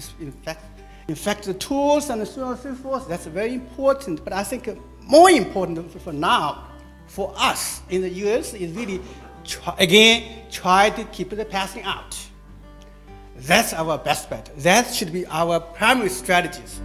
disinfect infect the tools and so on and so forth. That's very important. But I think more important for now, for us in the U.S., is really try, again try to keep the passing out. That's our best bet. That should be our primary strategies.